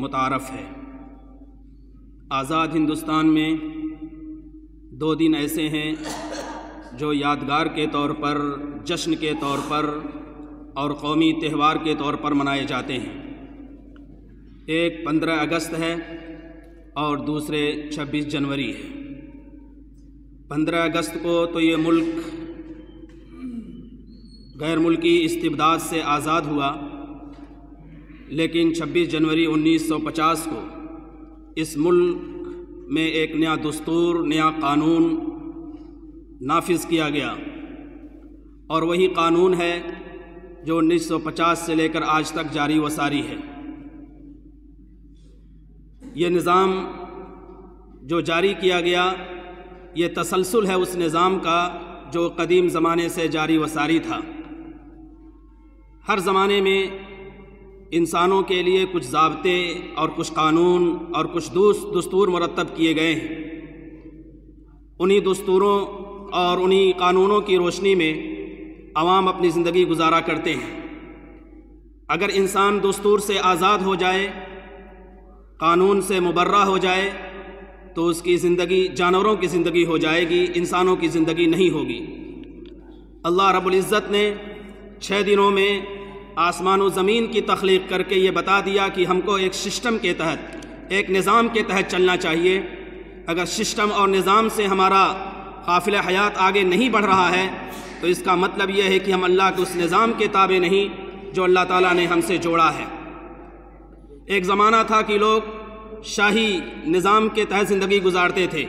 मुतारफ़ है। आज़ाद हिंदुस्तान में दो दिन ऐसे हैं जो यादगार के तौर पर, जश्न के तौर पर और कौमी त्यौहार के तौर पर मनाए जाते हैं। एक पंद्रह अगस्त है और दूसरे छब्बीस जनवरी है। पंद्रह अगस्त को तो ये मुल्क गैर मुल्की इस्तिबदाद से आज़ाद हुआ। लेकिन 26 जनवरी 1950 को इस मुल्क में एक नया दस्तूर, नया कानून नाफिज किया गया। और वही कानून है जो 1950 से लेकर आज तक जारी व सारी है। ये निज़ाम जो जारी किया गया, ये तसलसल है उस निज़ाम का जो कदीम ज़माने से जारी व सारी था। हर ज़माने में इंसानों के लिए कुछ जबते और कुछ कानून और कुछ दस्तूर मरतब किए गए हैं। उन्हीं दस्तूरों और उन्हीं कानूनों की रोशनी में आवाम अपनी ज़िंदगी गुजारा करते हैं। अगर इंसान दस्तूर से आज़ाद हो जाए, कानून से मुबर्रा हो जाए तो उसकी ज़िंदगी, जानवरों की ज़िंदगी हो जाएगी, इंसानों की ज़िंदगी नहीं होगी। अल्लाह रब्ज़त ने छः दिनों में आसमान व ज़मीन की तख्लीक करके ये बता दिया कि हमको एक सिस्टम के तहत, एक निज़ाम के तहत चलना चाहिए। अगर सिस्टम और निज़ाम से हमारा काफ़िल हयात आगे नहीं बढ़ रहा है तो इसका मतलब यह है कि हम अल्लाह के उस निज़ाम के ताबे नहीं, जो अल्लाह ताला ने हमसे जोड़ा है। एक ज़माना था कि लोग शाही निज़ाम के तहत ज़िंदगी गुजारते थे।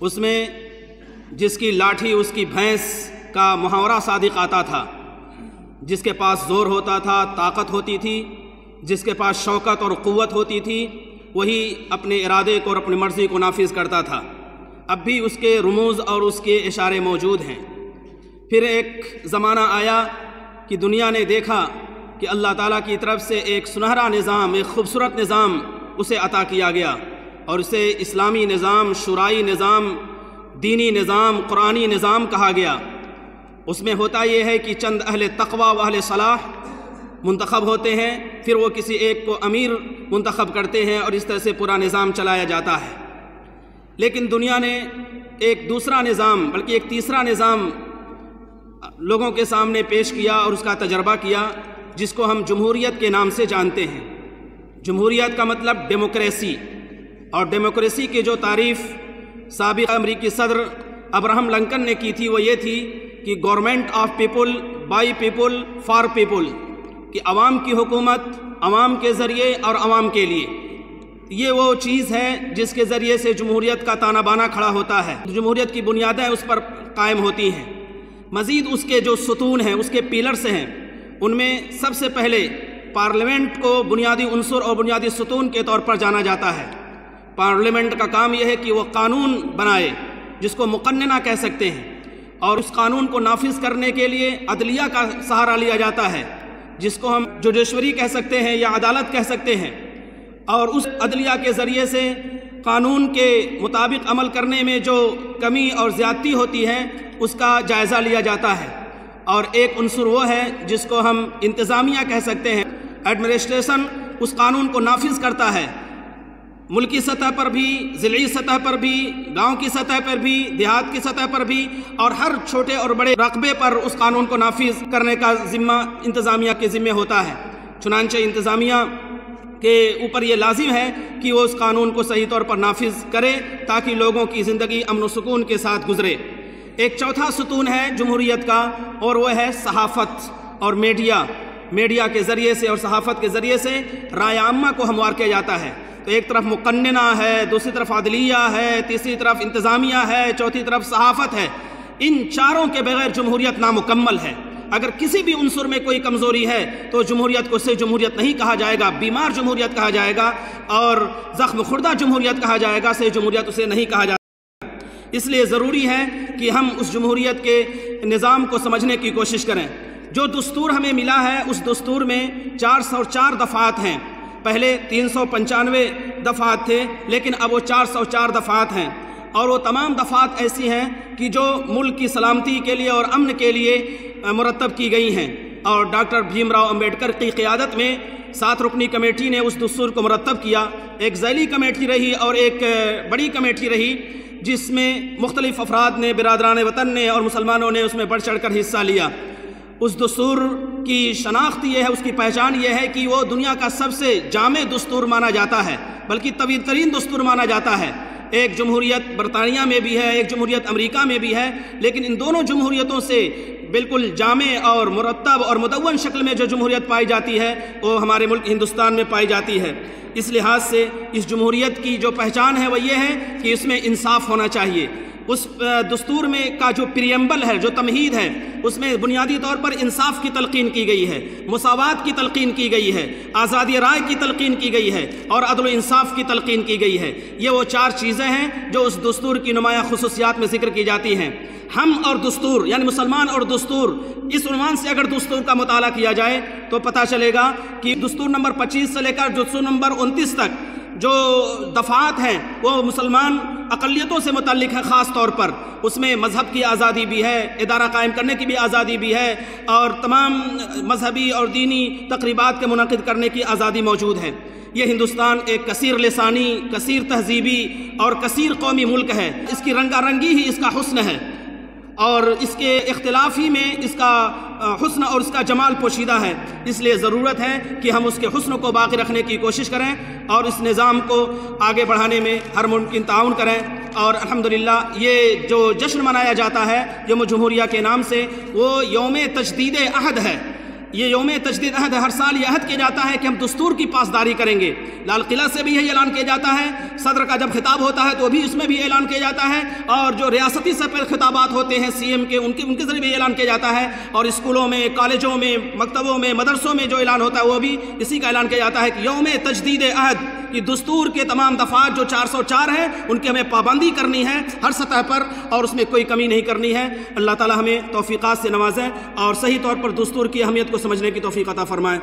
उसमें जिसकी लाठी, उसकी भैंस का मुहावरा सादिक आता था। जिसके पास ज़ोर होता था, ताकत होती थी, जिसके पास शौकत और क़वत होती थी, वही अपने इरादे को और अपनी मर्ज़ी को नाफिज करता था। अब भी उसके रमूज़ और उसके इशारे मौजूद हैं। फिर एक ज़माना आया कि दुनिया ने देखा कि अल्लाह ताला की तरफ़ से एक सुनहरा निज़ाम, एक खूबसूरत निज़ाम उसे अता किया गया और उसे इस्लामी निज़ाम, शुराई निज़ाम, दीनी निज़ाम, कुरानी निज़ाम कहा गया। उसमें होता यह है कि चंद अहल तकवा व अहल सलाह मंतखब होते हैं, फिर वो किसी एक को अमीर मंतखब करते हैं और इस तरह से पूरा निज़ाम चलाया जाता है। लेकिन दुनिया ने एक दूसरा निज़ाम, बल्कि एक तीसरा निज़ाम लोगों के सामने पेश किया और उसका तजर्बा किया, जिसको हम जमहूरीत के नाम से जानते हैं। जमहूरीत का मतलब डेमोक्रेसी, और डेमोक्रेसी की जो तारीफ़ सबक अमरीकी सदर अब्राहम लंकन ने की थी, वो ये थी कि government of people by people for people कि आवाम की हुकूमत आवाम के ज़रिए और आवाम के लिए। ये वो चीज़ है जिसके ज़रिए से जमहूरीत का ताना बाना खड़ा होता है। जमहूरीत की बुनियादें उस पर कायम होती हैं। मज़ीद उसके जो सतून हैं, उसके पिलर्स हैं, उनमें सबसे पहले पार्लियामेंट को बुनियादी अनसर और बुनियादी सतून के तौर पर जाना जाता है। पार्लियामेंट का काम यह है कि वह कानून बनाए, जिसको मुकन्ना कह सकते हैं। और उस कानून को नाफिज करने के लिए अदलिया का सहारा लिया जाता है, जिसको हम जुडिशरी कह सकते हैं या अदालत कह सकते हैं। और उस अदलिया के ज़रिए से कानून के मुताबिक अमल करने में जो कमी और ज़्यादती होती है, उसका जायज़ा लिया जाता है। और एक अनसर वो है, जिसको हम इंतज़ामिया कह सकते हैं। एडमिनिस्ट्रेशन उस कानून को नाफिज करता है। मुल्की सतह पर भी, ज़िली सतह पर भी, गाँव की सतह पर भी, देहात की सतह पर भी, और हर छोटे और बड़े रकबे पर उस कानून को नाफिज करने का ज़िम्मा इंतज़ामिया के ज़िम्मे होता है। चुनानचे इंतज़ामिया के ऊपर ये लाजिम है कि वो उस कानून को सही तौर पर नाफिज करे, ताकि लोगों की ज़िंदगी अमन सुकून के साथ गुजरे। एक चौथा सतून है जमहूरीत का, और वह है सहाफ़त और मीडिया। मीडिया के ज़रिए से और सहाफ़त के ज़रिए से राय आमा को हमवार किया जाता है। तो एक तरफ़ मुकन्ना है, दूसरी तरफ़ अदलिया है, तीसरी तरफ़ इंतज़ामिया है, चौथी तरफ़ सहाफ़त है। इन चारों के बगैर जमहूरीत नामुकम्मल है। अगर किसी भी उनसर में कोई कमज़ोरी है तो जमहूरीत को सही जमहूरीत नहीं कहा जाएगा, बीमार जमहूरीत कहा जाएगा और ज़ख्म खुर्दा जमहूरीत कहा जाएगा सही जमहूरीत उसे नहीं कहा जाएगा इसलिए ज़रूरी है कि हम उस जमहूरीत के निज़ाम को समझने की कोशिश करें। जो दस्तूर हमें मिला है, उस दस्तूर में चार सौ चार दफ़ात हैं। पहले तीन सौ पंचानवे दफ़ात थे, लेकिन अब वो चार सौ चार दफ़ात हैं। और वो तमाम दफ़ात ऐसी हैं कि जो मुल्क की सलामती के लिए और अमन के लिए मुरतब की गई हैं। और डॉक्टर भीमराव अंबेडकर की क़्यादत में सात रुकनी कमेटी ने उस दस्तूर को मुरतब किया। एक जैली कमेटी रही और एक बड़ी कमेटी रही, जिसमें मुख्तलिफ़ अफराद ने, बिरादरान वतन ने और मुसलमानों ने उसमें बढ़ चढ़ कर हिस्सा लिया। उस दस्तूर की शनाख्त यह है, उसकी पहचान यह है कि वो दुनिया का सबसे जाम दस्तूर माना जाता है, बल्कि तवील तरीन दस्तूर माना जाता है। एक जमहूरियत बरतानिया में भी है, एक जमहूरियत अमेरिका में भी है, लेकिन इन दोनों जमहूरियतों से बिल्कुल जाम और मुरतब और मुदवन शक्ल में जो जमहूरियत पाई जाती है, वो हमारे मुल्क हिंदुस्तान में पाई जाती है। इस लिहाज से इस जमहूरियत की जो पहचान है वह यह है कि इसमें इंसाफ होना चाहिए। उस दस्तूर में का जो प्रियम्बल है, जो तमहीद है, उसमें बुनियादी तौर पर इंसाफ की तलकीन की गई है, मसावत की तलकिन की गई है, आज़ादी राय की तलकिन की गई है और अदल इंसाफ की तलकिन की गई है। ये वो चार चीज़ें हैं जो उस दस्तूर की नुमाया खसूसियात में ज़िक्र की जाती हैं। हम और दस्तूर, यानी मुसलमान और दस्तूर, इस उनवान से अगर दस्तूर का मुताला किया जाए तो पता चलेगा कि दस्तूर नंबर 25 से लेकर दस्तूर नंबर 29 तक जो दफ़ात हैं, वो मुसलमान अकलीतों से मुतल है ख़ास तौर पर। उसमें मज़हब की आज़ादी भी है, इदारा कायम करने की भी आज़ादी भी है, और तमाम मजहबी और दीनी तकरीबा के मुनद करने की आज़ादी मौजूद है। ये हिंदुस्तान एक कसर लसानी, कसर तहजीबी और कसर कौमी मुल्क है। इसकी रंगारंगी ही इसका हसन है, और इसके अख्तिलाफ़ी में इसका हुस्न और उसका जमाल पोशीदा है। इसलिए ज़रूरत है कि हम उसके हुस्न को बाकी रखने की कोशिश करें और इस निज़ाम को आगे बढ़ाने में हर मुमकिन ताउन करें। और अल्हम्दुलिल्लाह, ये जो जश्न मनाया जाता है यम जमहूरिया के नाम से, वो योम तजदीद अहद है। ये योम तजदीद अहद हर साल यह अहद किया जाता है कि हम दस्तूर की पासदारी करेंगे। लाल किला से भी यही ऐलान किया जाता है। सदर का जब खिताब होता है तो भी इसमें भी ऐलान किया जाता है और जो रियासती सर पर खिताबात होते हैं सी एम के, उनके उनके ज़रिए भी ऐलान किया जाता है और स्कूलों में, कॉलेजों में, मकतबों में, मदरसों में जो ऐलान होता है वो भी इसी का ऐलान किया जाता है कि योम तजदीद अहद, कि दस्तूर के तमाम दफात जो 404 हैं, उनकी हमें पाबंदी करनी है हर सतह पर और उसमें कोई कमी नहीं करनी है। अल्लाह ताला हमें तोफ़ीक़ात से नवाजें और सही तौर पर दस्तूर की अहमियत को समझने की तोफ़ी अता फ़रमाएँ।